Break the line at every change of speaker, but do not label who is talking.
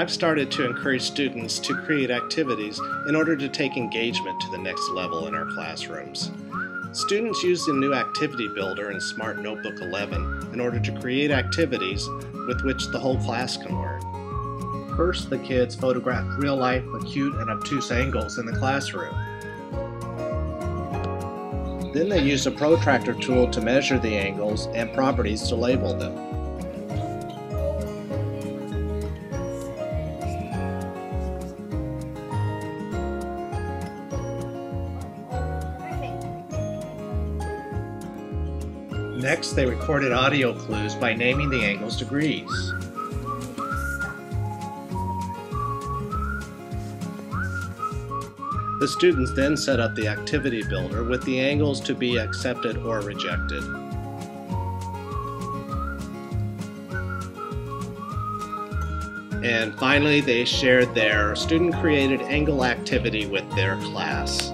I've started to encourage students to create activities in order to take engagement to the next level in our classrooms. Students use the new Activity Builder in Smart Notebook 11 in order to create activities with which the whole class can learn. First, the kids photographed real-life, acute, and obtuse angles in the classroom. Then they used a protractor tool to measure the angles and properties to label them. Next, they recorded audio clues by naming the angles degrees. The students then set up the activity builder with the angles to be accepted or rejected. And finally, they shared their student-created angle activity with their class.